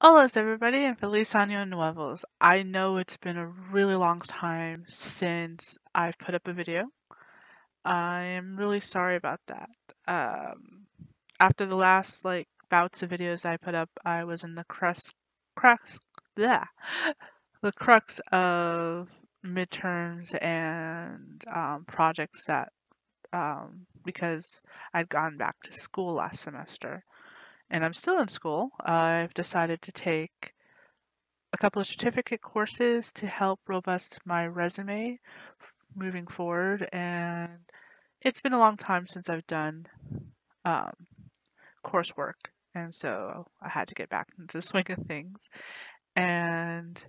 Hola everybody and Feliz Año Nuevos. I know it's been a really long time since I've put up a video. I am really sorry about that. Um, after the last like bouts of videos I put up, I was in the crux, crux, blah, the crux of midterms and um, projects that um, because I'd gone back to school last semester and I'm still in school. I've decided to take a couple of certificate courses to help robust my resume moving forward and it's been a long time since I've done um, coursework and so I had to get back into the swing of things and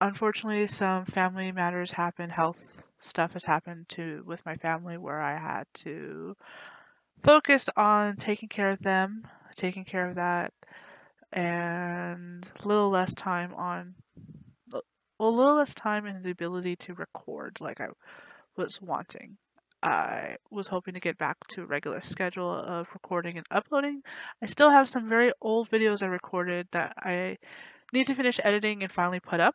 unfortunately some family matters happened health stuff has happened to with my family where I had to focus on taking care of them taking care of that and a little less time on well, a little less time and the ability to record like I was wanting. I was hoping to get back to a regular schedule of recording and uploading. I still have some very old videos I recorded that I need to finish editing and finally put up,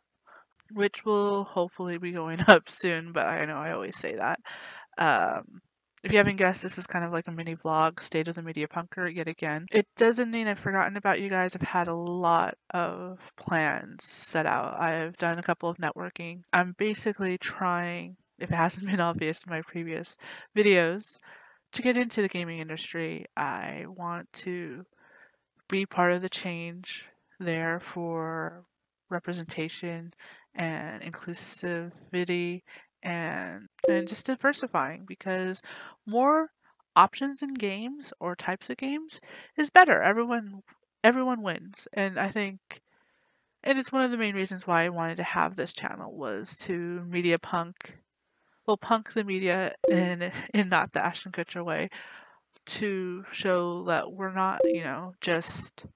which will hopefully be going up soon, but I know I always say that. Um, if you haven't guessed, this is kind of like a mini vlog, State of the Media Punker, yet again. It doesn't mean I've forgotten about you guys. I've had a lot of plans set out. I've done a couple of networking. I'm basically trying, if it hasn't been obvious in my previous videos, to get into the gaming industry. I want to be part of the change there for representation and inclusivity and and just diversifying because more options in games or types of games is better. Everyone everyone wins. And I think and it's one of the main reasons why I wanted to have this channel was to media punk well punk the media in in not the Ashton Kutcher way to show that we're not, you know, just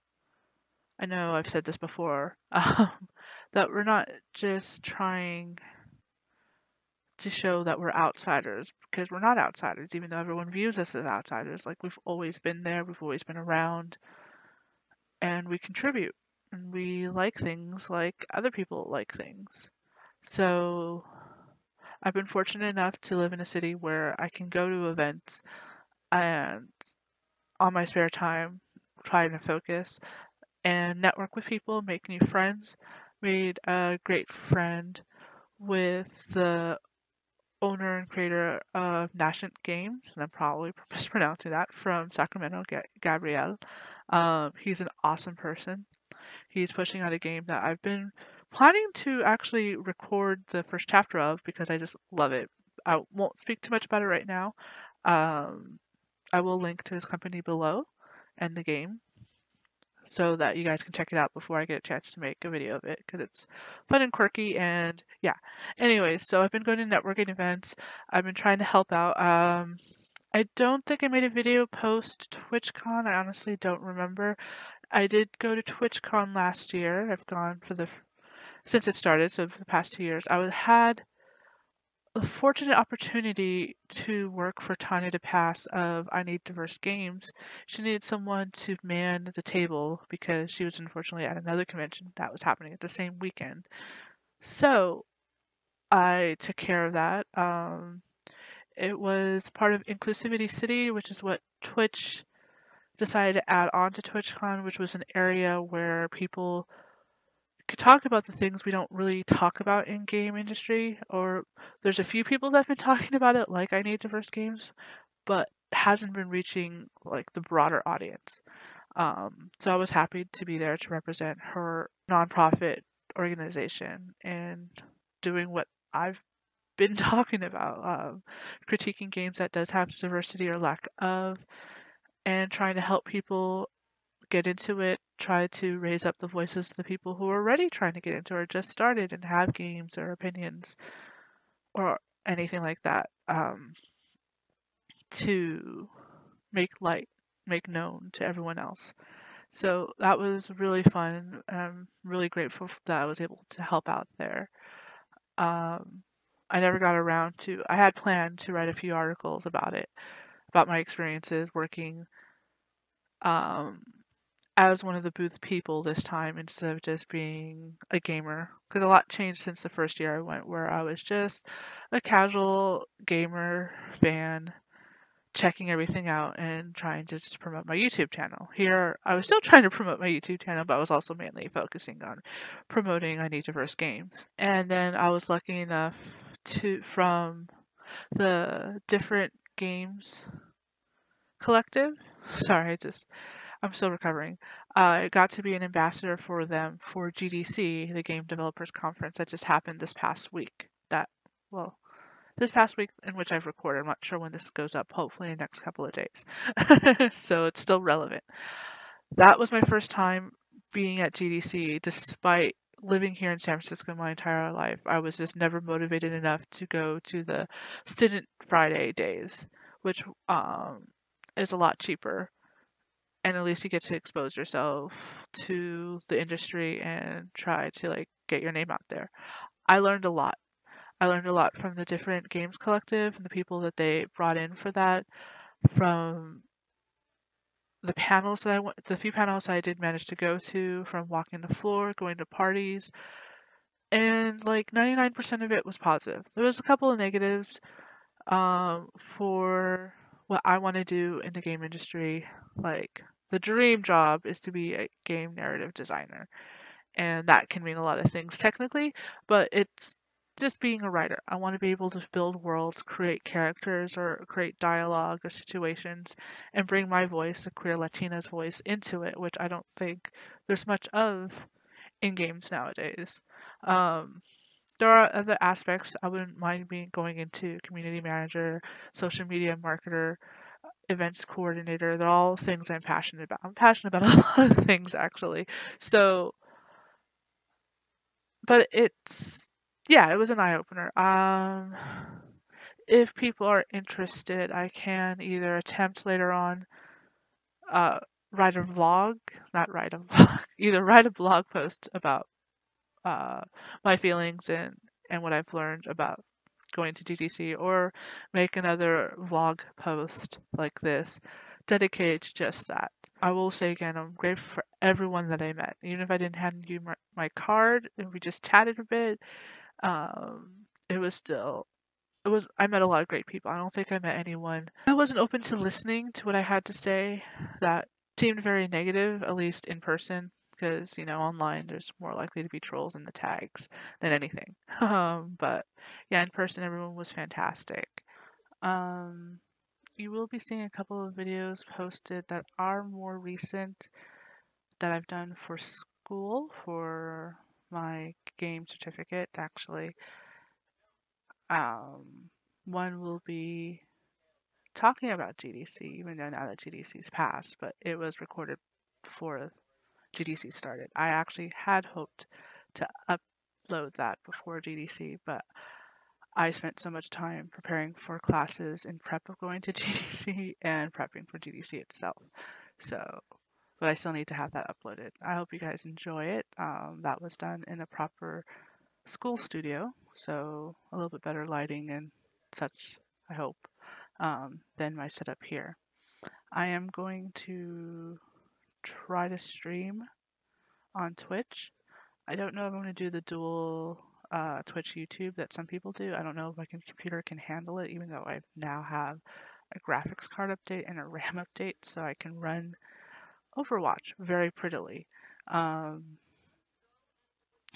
I know I've said this before, um, that we're not just trying to show that we're outsiders because we're not outsiders, even though everyone views us as outsiders. Like we've always been there, we've always been around, and we contribute and we like things like other people like things. So I've been fortunate enough to live in a city where I can go to events and on my spare time try to focus and network with people, make new friends. Made a great friend with the owner and creator of Nascent Games, and I'm probably mispronouncing that, from Sacramento, Gabriel. Um, he's an awesome person. He's pushing out a game that I've been planning to actually record the first chapter of because I just love it. I won't speak too much about it right now. Um, I will link to his company below and the game so that you guys can check it out before I get a chance to make a video of it because it's fun and quirky and yeah. Anyways, so I've been going to networking events. I've been trying to help out. Um, I don't think I made a video post TwitchCon. I honestly don't remember. I did go to TwitchCon last year. I've gone for the since it started, so for the past two years. I was had a fortunate opportunity to work for Tanya DePass of I Need Diverse Games. She needed someone to man the table because she was unfortunately at another convention that was happening at the same weekend. So I took care of that. Um, it was part of Inclusivity City, which is what Twitch decided to add on to TwitchCon, which was an area where people could talk about the things we don't really talk about in game industry or there's a few people that have been talking about it like I need diverse games but hasn't been reaching like the broader audience. Um, so I was happy to be there to represent her nonprofit organization and doing what I've been talking about um, critiquing games that does have diversity or lack of and trying to help people get into it, try to raise up the voices of the people who are already trying to get into or just started and have games or opinions or anything like that um, to make light, make known to everyone else. So that was really fun. I'm really grateful that I was able to help out there. Um, I never got around to, I had planned to write a few articles about it, about my experiences working um, as one of the booth people this time instead of just being a gamer. Because a lot changed since the first year I went, where I was just a casual gamer fan, checking everything out and trying to just promote my YouTube channel. Here, I was still trying to promote my YouTube channel, but I was also mainly focusing on promoting I Need Diverse Games. And then I was lucky enough to, from the different games collective, sorry, I just I'm still recovering. Uh, I got to be an ambassador for them for GDC, the Game Developers Conference that just happened this past week. That, well, this past week in which I've recorded. I'm not sure when this goes up, hopefully in the next couple of days. so it's still relevant. That was my first time being at GDC, despite living here in San Francisco my entire life. I was just never motivated enough to go to the Student Friday days, which um, is a lot cheaper and at least you get to expose yourself to the industry and try to like get your name out there. I learned a lot. I learned a lot from the different games collective and the people that they brought in for that, from the panels that I went, the few panels I did manage to go to, from walking the floor, going to parties, and like 99% of it was positive. There was a couple of negatives um, for what I want to do in the game industry, like the dream job is to be a game narrative designer. And that can mean a lot of things technically, but it's just being a writer. I want to be able to build worlds, create characters, or create dialogue or situations, and bring my voice, a queer Latina's voice, into it, which I don't think there's much of in games nowadays. Um, there are other aspects I wouldn't mind being going into community manager, social media marketer, events coordinator. They're all things I'm passionate about. I'm passionate about a lot of things actually. So, but it's yeah, it was an eye opener. Um, if people are interested, I can either attempt later on, uh, write a vlog, not write a vlog, either write a blog post about uh, my feelings and and what I've learned about going to GDC or make another vlog post like this dedicated to just that. I will say again, I'm grateful for everyone that I met. Even if I didn't hand you my, my card and we just chatted a bit, um, it was still, it was, I met a lot of great people. I don't think I met anyone I wasn't open to listening to what I had to say that seemed very negative, at least in person because you know online there's more likely to be trolls in the tags than anything. Um, but yeah in person everyone was fantastic. Um, you will be seeing a couple of videos posted that are more recent that I've done for school for my game certificate actually. Um, one will be talking about GDC even though now that GDC's passed but it was recorded before GDC started. I actually had hoped to upload that before GDC, but I spent so much time preparing for classes in prep of going to GDC and prepping for GDC itself. So, but I still need to have that uploaded. I hope you guys enjoy it. Um, that was done in a proper school studio, so a little bit better lighting and such, I hope, um, than my setup here. I am going to try to stream on Twitch. I don't know if I'm going to do the dual uh, Twitch YouTube that some people do. I don't know if my computer can handle it, even though I now have a graphics card update and a RAM update, so I can run Overwatch very prettily. Um,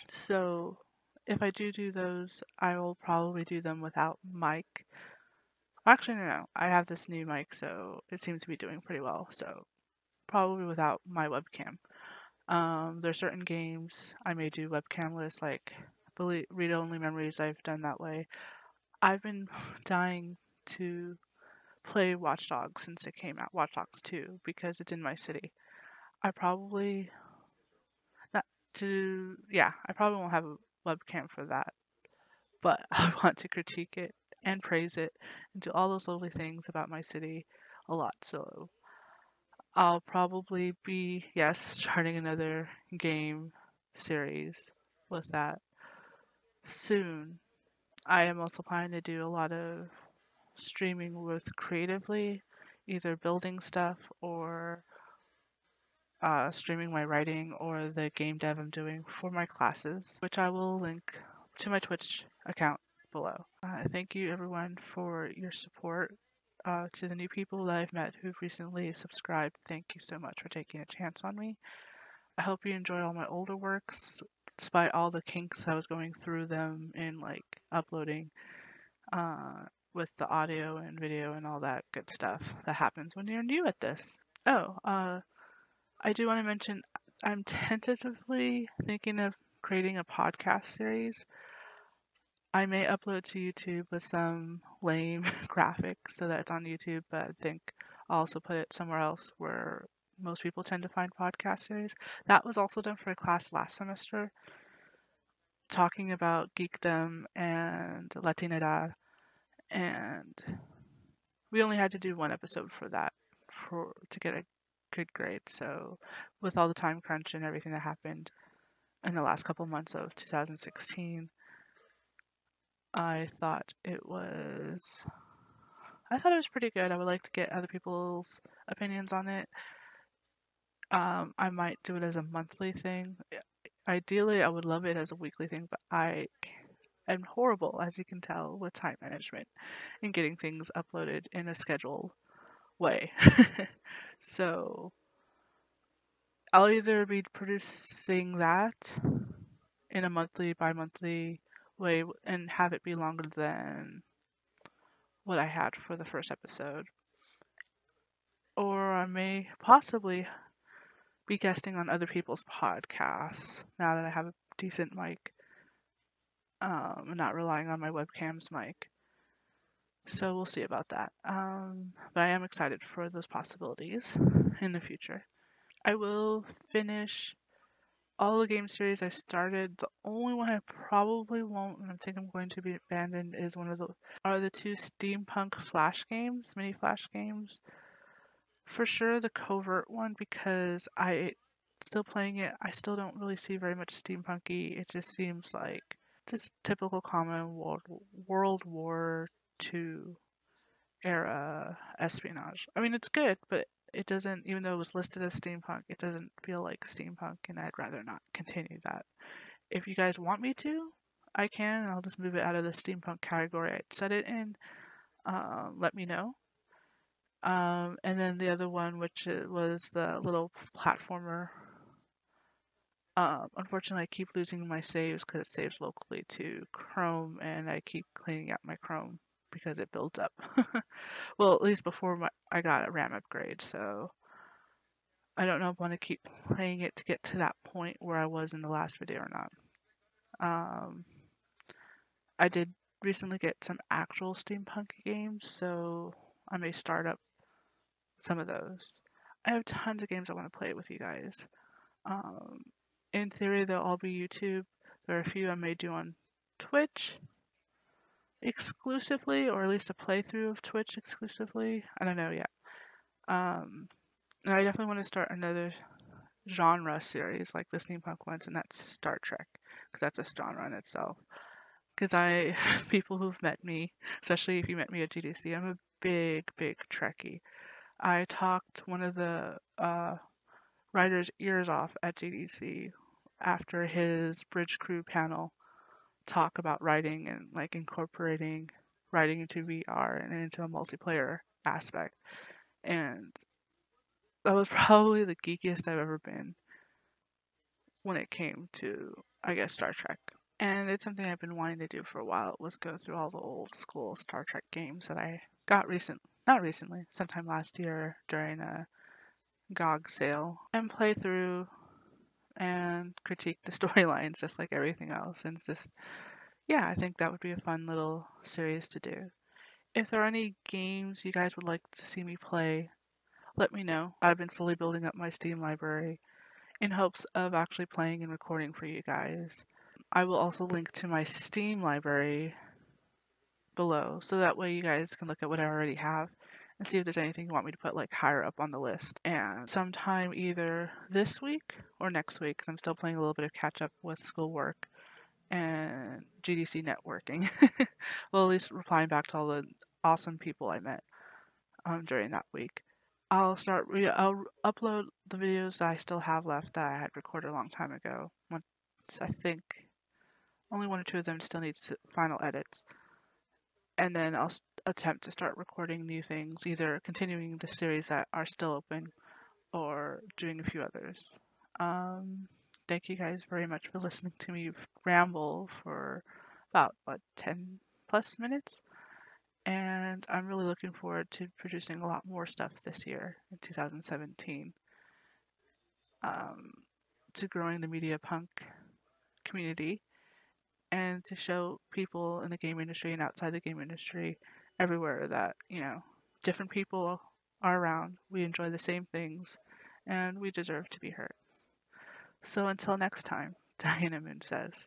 so if I do do those, I will probably do them without mic. Actually, no, no, I have this new mic, so it seems to be doing pretty well. So probably without my webcam. Um, there are certain games I may do webcamless, like read only memories. I've done that way. I've been dying to play Watch Dogs since it came out, Watch Dogs 2, because it's in my city. I probably not to yeah, I probably won't have a webcam for that, but I want to critique it and praise it and do all those lovely things about my city a lot. So I'll probably be, yes, starting another game series with that soon. I am also planning to do a lot of streaming with creatively, either building stuff or uh, streaming my writing or the game dev I'm doing for my classes, which I will link to my Twitch account below. Uh, thank you everyone for your support. Uh, to the new people that I've met who've recently subscribed, thank you so much for taking a chance on me. I hope you enjoy all my older works, despite all the kinks I was going through them in like uploading uh, with the audio and video and all that good stuff that happens when you're new at this. Oh, uh, I do want to mention I'm tentatively thinking of creating a podcast series. I may upload to YouTube with some lame graphics so that it's on YouTube, but I think I'll also put it somewhere else where most people tend to find podcast series. That was also done for a class last semester, talking about geekdom and Latinidad, and we only had to do one episode for that for to get a good grade. So, with all the time crunch and everything that happened in the last couple months of 2016, I thought it was. I thought it was pretty good. I would like to get other people's opinions on it. Um, I might do it as a monthly thing. Ideally, I would love it as a weekly thing, but I am horrible, as you can tell, with time management and getting things uploaded in a scheduled way. so I'll either be producing that in a monthly, bi monthly way and have it be longer than what I had for the first episode. Or I may possibly be guesting on other people's podcasts now that I have a decent mic. Um, not relying on my webcam's mic. So we'll see about that. Um, but I am excited for those possibilities in the future. I will finish all the game series I started. The only one I probably won't, and I think I'm going to be abandoned, is one of the are the two steampunk flash games, mini flash games. For sure, the covert one because I still playing it. I still don't really see very much steampunky. It just seems like just typical common world World War II era espionage. I mean, it's good, but it doesn't, even though it was listed as steampunk, it doesn't feel like steampunk, and I'd rather not continue that. If you guys want me to, I can, I'll just move it out of the steampunk category I'd set it in. Um, let me know. Um, and then the other one, which was the little platformer. Um, unfortunately, I keep losing my saves because it saves locally to Chrome, and I keep cleaning out my Chrome because it builds up. well, at least before my, I got a RAM upgrade, so I don't know if I want to keep playing it to get to that point where I was in the last video or not. Um, I did recently get some actual steampunk games, so I may start up some of those. I have tons of games I want to play with you guys. Um, in theory, they'll all be YouTube. There are a few I may do on Twitch exclusively, or at least a playthrough of Twitch exclusively. I don't know yet. Um, and I definitely want to start another genre series like the steampunk ones, and that's Star Trek, because that's a genre in itself. Because I, people who've met me, especially if you met me at GDC, I'm a big, big Trekkie. I talked one of the uh, writer's ears off at GDC after his bridge crew panel talk about writing and like incorporating writing into VR and into a multiplayer aspect. And that was probably the geekiest I've ever been when it came to, I guess, Star Trek. And it's something I've been wanting to do for a while was go through all the old school Star Trek games that I got recent not recently, sometime last year during a GOG sale and play through and critique the storylines just like everything else. And just, yeah, I think that would be a fun little series to do. If there are any games you guys would like to see me play, let me know. I've been slowly building up my Steam library in hopes of actually playing and recording for you guys. I will also link to my Steam library below so that way you guys can look at what I already have and see if there's anything you want me to put like higher up on the list. And sometime either this week or next week, because I'm still playing a little bit of catch up with schoolwork and GDC networking. well, at least replying back to all the awesome people I met um, during that week. I'll start. Re- I'll upload the videos that I still have left that I had recorded a long time ago. Once I think only one or two of them still needs final edits, and then I'll attempt to start recording new things, either continuing the series that are still open, or doing a few others. Um, thank you guys very much for listening to me ramble for about what ten plus minutes and I'm really looking forward to producing a lot more stuff this year in 2017. Um, to growing the media punk community and to show people in the game industry and outside the game industry everywhere that, you know, different people are around. We enjoy the same things and we deserve to be heard. So until next time, Diana Moon says.